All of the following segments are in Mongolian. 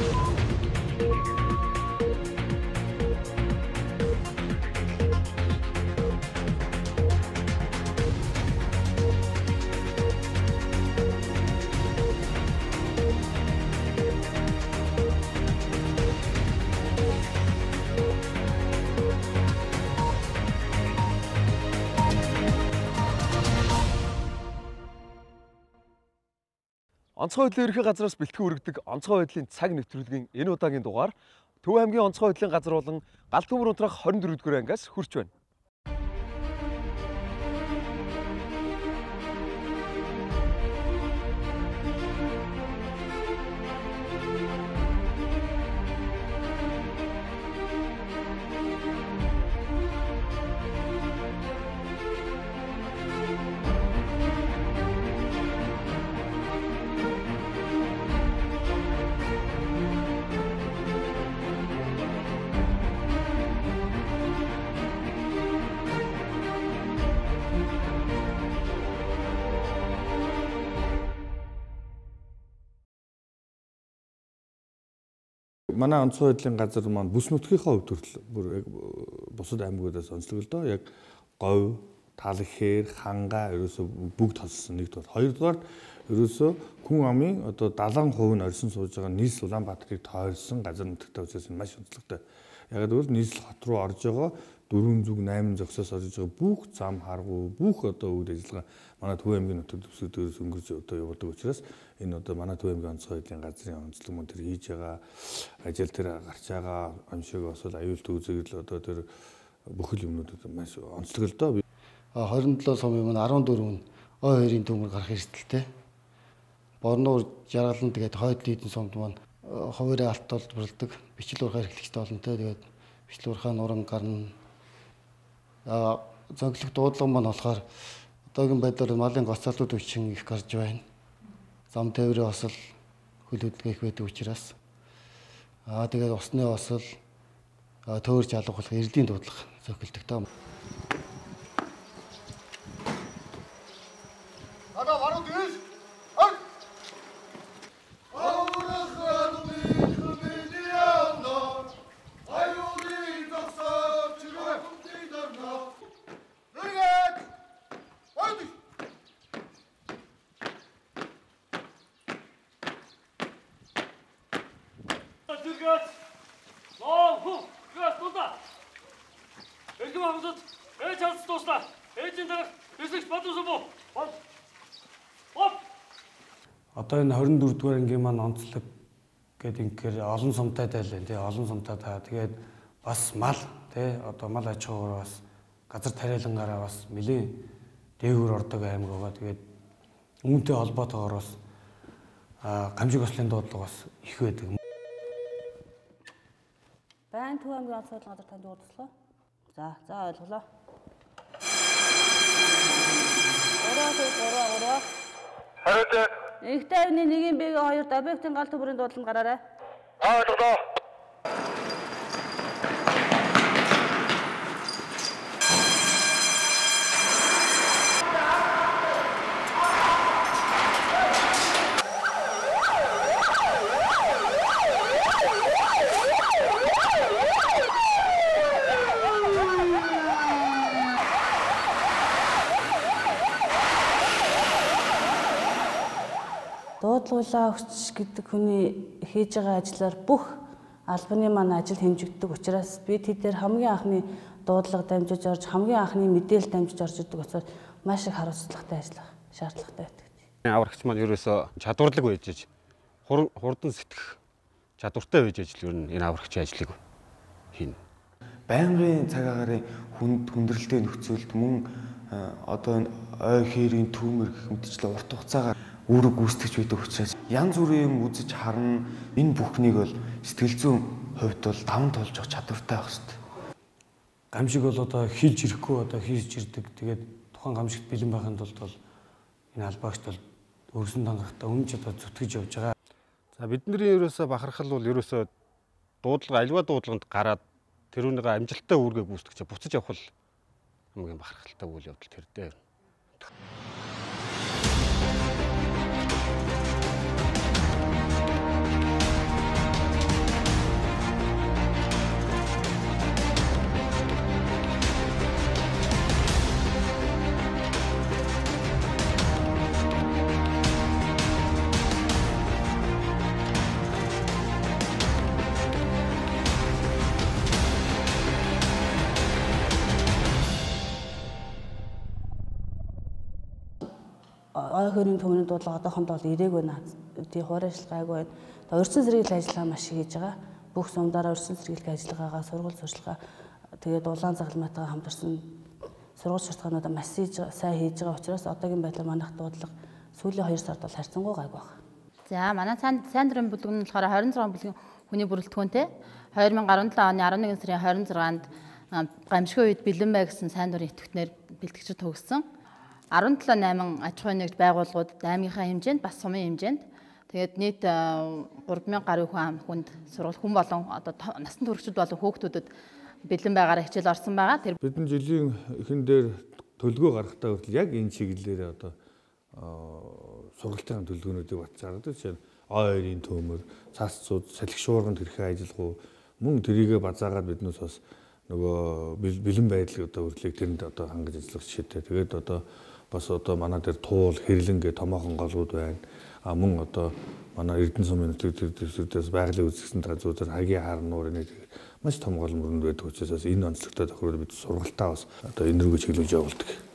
you Онцгой байдлын ерхий газраас бэлтгэн үргэдэг онцгой байдлын цаг нэвтрүүлгийн энэ удаагийн дугаар Төв аймгийн онцгой байдлын газар болон Галт төмөр унтрах 24 дугаар ангиас хүрч байна. Манай онцгой байдлын газар маань бүс нутгийнхаа хувьд хүртэл бүр яг бусад аймагуудаас онцлог л доо яг говь, талхээр, ханга ерөөсө бүгд тоссон нэгд бол. Хоёрдугаар ерөөсө хүн амын одоо 70% нь орьсон сууж байгаа нийслэл Улаанбаатарыг тойрсон газар учраас энэ маш онцлогтой. Яг гэвэл нийслэл хот руу орж байгаа дөрвөн зүг 8 зогсоос орж байгаа бүх зам харгу бүх одоо үйл ажиллагаа манай Төв аймгийн нутаг дэвсгэрээс өнгөрч одоо явуулдаг учраас энэ одоо манай Төв аймгийн онцгой байдлын газрын онцлог мөн тэр хийж байгаа ажил тэр гарч байгаа амшиг бас аюулт үзэгдэл одоо тэр бүхэл юмнууд маш онцлог л доо. 27 сумын маань 14 нь ой хоёрын төмөр гарах эрсдэлтэй борнуур жаргалан тэгээд хойд лидийн сумд маань хуваарь алт толборлдог бичлэг урхаа эрхлэгчтэй олонтой тэгээд бичлэг урхаа нуран гарна а зөглөх дуудлага маань болохоор одоогийн байдлаар малын гоцоолууд үчин их гарч байна. Зам тээврийн осол хөл хөдөлгөөн их байдаг учраас аа тэгээд усны осол төөрч алга болох эрдийн дуудлага зохилдог таа. Одоо энэ 24 дугаар ангийн маань онцлог гэдэг ингээр олон сумтай дайлаа тий олон сумтай та тэгээд бас мал тий одоо мал аж ахуйгаар бас газар тариалангаараа бас нэлээд дээгүүр ордог аймаг байгаа. Тэгээд үүнтэй холбоотойгоор бас гамжиг ослын дуудлага бас их байдаг. Байн Төв аймгийн онцгой газар танд уулзлаа. За, за ойлголоо. Ороо ороо ороо. Хариуд. Ихтэй авны нэгin бэгийн хоёрт объектын гал төмөрийн дуудлага гараарай. Аа ойлголоо. Дуудлагуулаа өгч гэдэг хүний хийж байгаа ажлаар бүх албаны маань ажил хэмжигддэг учраас би тэдээр хамгийн анхны дуудлага дамжиж орж хамгийн анхны мэдээлэл дамжиж орж идэг учраас маш их хариуцлагатай ажиллах шаардлагатай байдаг. Аврагч маань ерөөсөө чадварлаг байж иж хурдан сэтгэх чадвартай байж иж ер нь энэ аврагчийн ажлыг хийнэ. Байнгын цаг агарын хүнд хүндрэлтэй нөхцөлд мөн одоо энэ ой хээрийн түүмэр гэх мэтчлээ урт хугацаагаар үүрэг гүйцэтгэж байдаг учраас янз бүрийн юм үзэж харна энэ бүхнийг бол сэтгэл зүйн хувьд бол даван тулж авах чадвартай байх хэрэгтэй. Гамшиг бол одоо хилж ирэхгүй одоо хийж ирдэг. Тэгээд тухайн гамшигт бэлэн байхын тулд бол энэ албаагчд бол өргөсөн дангахтаа өмнө одоо зүтгэж явж байгаа. За бидний ерөөсө бахархал бол ерөөсө дуудлага альва дуудлаганд гараад тэрүүнийгээ амжилттай үүргээ гүйцэтгэж буцаж явах л хамгийн бахархалтай үйл явдал тэр дээр. Ой хөрийн төмний дуудлага одоохондоо бол ирээг байна. Тий хуур ажиллагаагүй байна. Тэгээ урьдчилан сэргийлэх ажиллагаа маш их хийж байгаа. Бүх сумдаараа урьдчилан сэргийлэх ажиллагаагаа сургууль сурчлага тэгээд улаан загалмаатайгаа хамтарсан сургууль суртахаануудаа маш сайн хийж байгаа учраас одоогийн байдлаар манайх дуудлага сүүлийн 2 сард бол харьцангуй гайг байна. За манай сайн сайн дурын бүлэг нь болохоор 26 бүлгийн хүний бүрэлдэхүүнтэй 2017 оны 11 сарын 26-нд гамшигын үед бэлэн бай гэсэн сайн дурын идэвхтнэр бэлтгэгчид төгссөн. 17 8 аж ахуйн нэгж байгууллагууд аймгийнхаа хэмжээнд бас сумын хэмжээнд тэгээд нийт 3000 гаруй хүн хүнд сурвал хүн болон одоо насан туршид болон хүүхдүүдэд бэлэн байгаараа хичээл орсон байгаа. Тэр Бидний жилийн эхэн дээр төлгөө гаргахтаа хүртэл яг энэ чиглэлээр одоо сургалтын төлөвлөгөөнүүдийг батж гаргадаг. Жишээ нь ойрын төмөр, цас цууд, салхи шуурганд хэрхэн ажиллах уу мөн тэрийгэ базаагаад биднээс бас нөгөө бэлэн байдал одоо хөрлөгийг тэрэнд одоо хангаж ажиллах жишээтэй. Тэгээд одоо бас одоо манай дээр туул, хэрлэн гэ томоохон голууд байна. А мөн одоо манай Эрдэнэ сумын төдөөс байгалийн үзэсгэлэнт газруудаар хагийн хаар нуурын нэг маш том гол мөрөнд байдаг учраас энэ онцлогтой тохиолдолд бид сургалтаа бас одоо энэргүй чиглүүлж явуулдаг.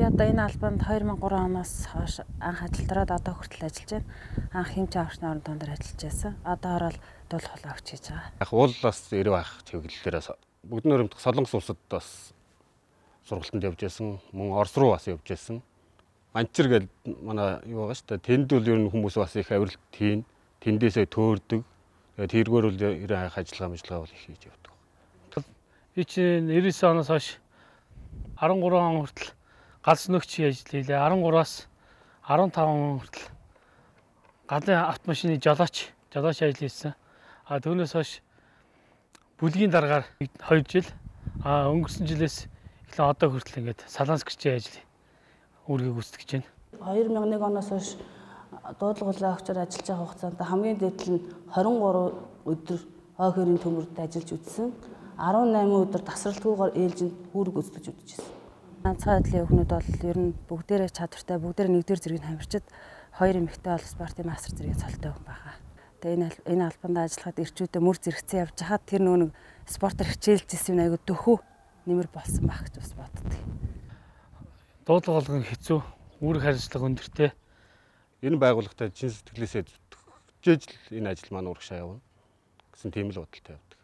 Би одоо энэ албанд 2003 оноос хойш анх ажилтраад одоо хүртэл ажиллаж байна. Анх хэмжээ авахны орон дондор ажиллаж байсан. Одоо орол дул холоо өгч хийж байгаа. Яг уул бас 90 байх чиглэлээрээ бүгд нөрөмдөх солонгос улсад бас сургалтанд явж байсан. Мөн Орос руу бас явж байсан. Манчир гээд манай юу байгаа шүү дээ. Тэнд бол ер нь хүмүүс бас их авирлт хийн. Тэндээсээ төөрдөг. Тэгээд тэргээр бол 90 хайх ажиллагаа мэжлэгээ бол их хийж явдаг. Би чинь 99 оноос хойш 13 он хүртэл галс нөгчийн ажил хийлээ. 13-аас 15 он хүртэл галын автомашины жолооч, жолооч ажил хийсэн. А түүнээс хойш бүлгийн дараагаар 2 жил а өнгөрсөн жилээс эхлээ одоо хүртэл ингээд салаанскчийн ажил үүргийг гүйцэтгэж байна. 2001 оноос хойш дуудлагуулаа өгчөөр ажиллаж байгаа хугацаанд хамгийн дээд нь 23 өдөр ой хөрийн төмөрд ажиллаж үтсэн. 18 өдөр тасралтгүйгээр ээлжинд үүрэг гүйцэтгэж үтчихсэн. Ганцхан байдлын өхнүүд бол ер нь бүгдээрээ чадвартай, бүгдээрээ нэгдүгээр зэргийг хамирчид хоёр эмэгтэй бол спортын мастер зэргийг цолтой хүн байгаа. Тэгээ энэ энэ албанд ажиллахад ирчүүдээ мөр зэрэгцэн явж хаад тэр нөө нэг спортоор хичээлжсэн айгу дөхөө нэмэр болсон байх гэж бас боддог. Дуудлага болгон хэцүү, үүрэг хариуцлага өндөртэй. Энэ байгууллагатай чин сэтгэлээсээ зүтгэж л энэ ажил маань урагшаа явна гэсэн тийм л бодолтой явдаг.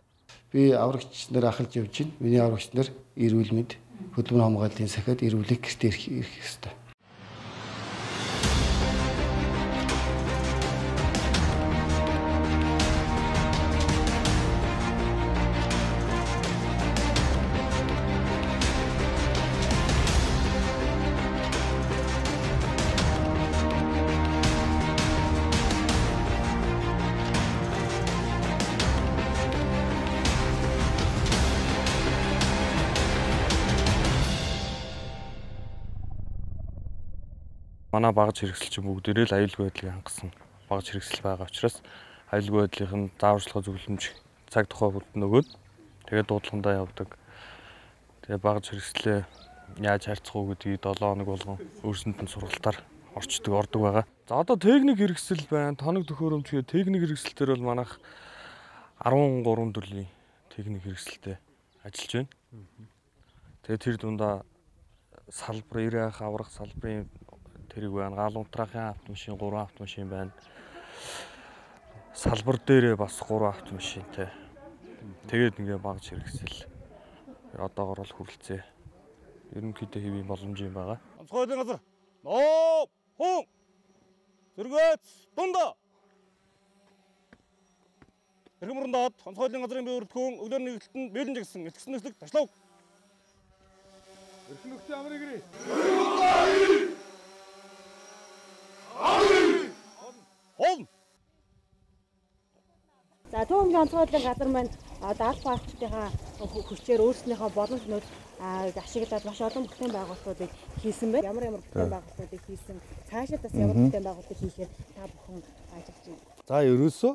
Би аврагч нар ахалж явж байна. Миний аврагч нар эрүүл мэнд хөдөлмөр хамгааллын сахиад эрүүлэг гэртээ ирэх ирэх ёстой. Манай багаж хэрэгсэлчин бүгдээрээ л аюулгүй байдлыг хангасан багаж хэрэгсэл байгаа учраас аюулгүй байдлын зааварчилгаа зөвлөмж цаг тухай бүрд нөгөөд тэгээд дуудлагандаа явдаг. Тэгээд багаж хэрэгслээ яаж харьцах уу гэдгийг 7 хоног болгон өөрсөнд нь сургалтаар орчдөг ордог байгаа. За одоо техник хэрэгсэл байна. Тоног төхөөрөмж гэх техник хэрэгсэл төр бол манайх 13 төрлийн техник хэрэгсэлтэй ажиллаж байна. Тэгээд тэр дундаа салбар 90 ах аврах салбарын тэрэг байна. Гал унтраахын автомашин 3 автомашин байна. Салбар дээрээ бас 3 автомашинтай. Тэгээд ингээ багж хэрэгсэл. Одоогор бол хүрэлцээ. Ерөнхийдөө хэвийн боломж юм байгаа. Онцгойлын газар. Ноо хүн зэрэгц дундаа. Эрхэм мөрөндөөд онцгойлын газрын бие бүрэлдэхүүн өглөө нэгэлтэнд биелэн жигсэн эцгсэн нэслэг ташлав. Эрхэн нөхцөл амрыг ирээ. Хол. За Төв аймгийн онцгой байдлын газар маань одоо аль багчдынхаа хүчээр өөрснийхөө боломжнууд ашиглаад маш олон бүтээн байгуулалтуудыг хийсэн байна. Ямар ямар бүтээн байгуулалтуудыг хийсэн, цаашаа бас ямар бүтээн байгуулалтыг хийхээр та бүхэн ажиллаж байна. За ерөөсөө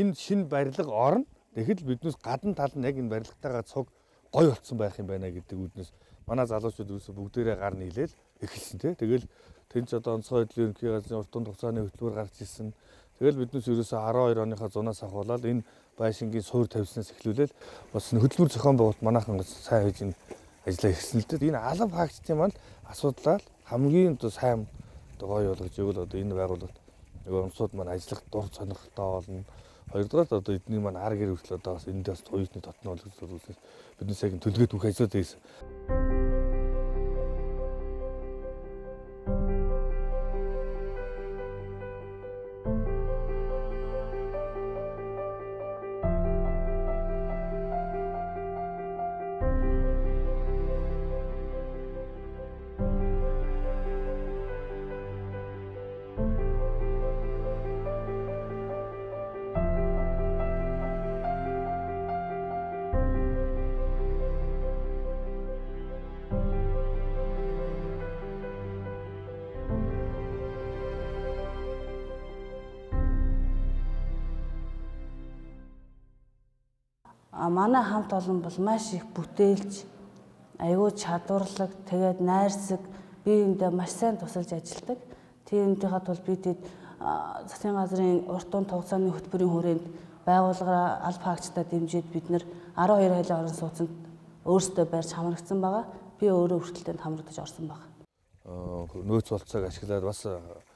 энэ шин барилга орно. Тэгэхэд биднээс гадна тал нь яг энэ барилгатайгаа цуг гой болцсон байх юм байна гэдэг үднэс манай залуучууд ерөөсөө бүгдээрээ гар нийлээл эхэлсэн тий. Тэгэл тэнц одоо онцгой хөдөлгөөний ерөнхий газрын урт тунд хугацааны хөтөлбөр гарч ирсэн. Тэгэл биднээс ерөөсөө 12 оныхаа зунаас ахуулаад энэ байшингийн суур тавьснаас эхлүүлээд бас хөдөлмөр зохион байгуулалт манайхан сайн хийж энэ ажиллаа ирсэн л дээ. Энэ алав хаагчдын маань асуудлаа хамгийн одоо сайн одоо гоё болгож өгөл одоо энэ байгууллагт нөгөө өмсууд маань ажиллах дур сонирхолтой болно. Хоёрдугаар одоо эдний маань ар гэр хүртэл одоо бас энд бас туйчны дотно болгож биднээс яг төлгөөд бүх ажлууд хийсэн. А манай хамт олон бол маш их бүтээлч, аюул чадварлаг, тэгээд найрсаг, биеиндээ маш сайн тусалж ажилладаг. Тиймдийнхаа тулд бид хэд засгийн газрын урт тунд хугацааны хөтөлбөрийн хүрээнд байгууллагаараа аль фаагчтай дэмжиж бид нэр 12 хайлын орон сууцнд өөрсдөө барьж хамрагдсан байгаа. Би өөрөө хүртэлтэнд хамрагдаж орсон байгаа. нөөц болцоог ашиглаад бас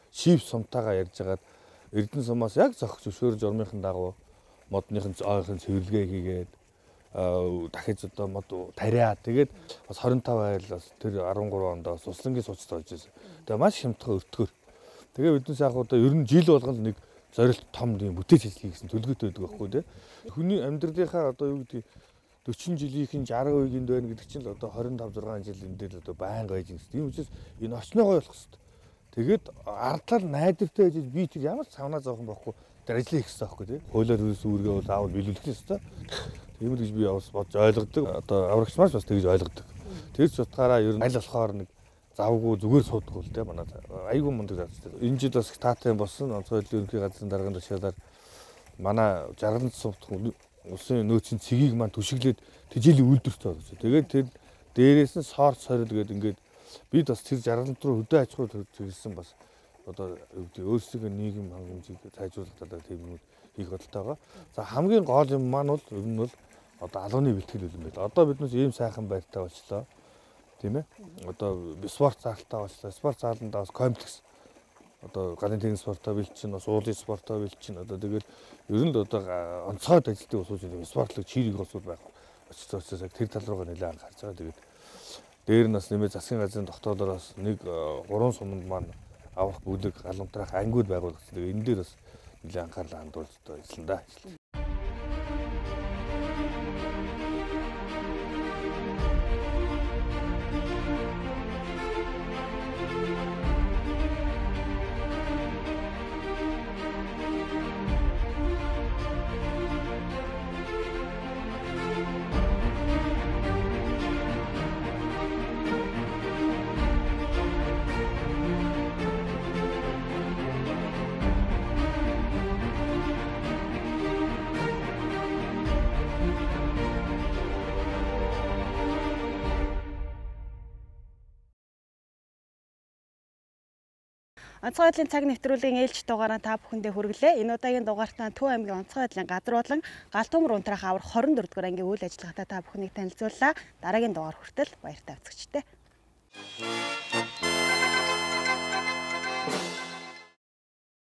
шип сумтайгаа ярьж хагаад Эрдэнэ сумаас яг зохих зөвшөөрж ормынхын дагуу модныхын ойрхон цэвэрлэгээ хийгээд дахиж одоо мод тариа тэгээд бас 25 айл бас тэр 13 онд бас услангийн сууцтай болж байсан. Тэгээ маш хямдхан өртгөр. Тэгээ биднээс яг одоо ер нь жил болгоно нэг зорилт том тийм бүтээж ажил хийсэн төлөвлөгөөтэй байдаг байхгүй тий. Хүний амьдралынхаа одоо юу гэдэг 40 жилийнхэн 60 үеинд байна гэдэг чинь л одоо 25 6 жил энэ дээр л одоо байнга байж гэсэн. Тийм учраас энэ очноогоо болох хэрэгтэй. Тэгээд ардлал найдвартай байж би тэр ямар ч савнаа зоохон байхгүй тэр ажил хийх хэрэгтэй байхгүй тий. Хуулиар юус үүргээ бол аавал биелүүлэх хэрэгтэй. Тийм л гэж би бас бодж ойлгодог. Одоо аврагч маш бас тэгж ойлгодог. Тэр ч утгаараа ер нь аль болохоор нэг завгүй зүгээр суудаг бол тий манай айгүй мундаг зав. Энэ жил бас таатай болсон онцгой ерөнхий газрын дарганы тушаалаар манай жаргалд сувдах улсын нөөцийн цэгийг маань түшиглээд тэжээлийн үйлдвэртэй болсон. Тэгээд тэр дээрээс нь сорт сорил гэдэг ингээд бид бас тэр жаргалд руу хөдөө аж ахуй төлөвлөсөн бас одоо өөрсдөө нийгэм хангамжийг сайжруулах талаар тийм юм хийх бодолтой байгаа. За хамгийн гол юм маань бол ер нь бол одоо алууны бэлтгэл юм байна. Одоо биднээс ийм сайхан байртай болчлоо. Тийм ээ. Одоо спорт заалтаа болчлоо. Спорт зааланда бас комплекс одоо галын теннис спортоо бэлчин бас уулын спортоо бэлчин одоо тэгэл ер нь л одоо онцгойд ажилтны усууч спортлог чирэг усууд байх учраас тэр тал руугаа нэлээд анхаарч байгаа. Тэгээд дээр нь бас нэмээ засгийн газрын тогтоолоороос нэг гурван суманд маань авах бүлэг галамтрах ангиуд байгуулагдсан. Энэ дээр бас нэлээд анхаарлаа хандуулж одоо ажиллана да. Онцгой байдлын цаг нэвтрүүлгийн ээлж дугаараа та бүхэндээ хүргэлээ. Энэ удаагийн дугаартаа Төв аймгийн онцгой байдлын газар болон Галтүмөр унтраах аврах 24 дугаар ангийн үйл ажиллагаатай та бүхнийг танилцууллаа. Дараагийн дугаар хүртэл баяртай үзэгчтэй.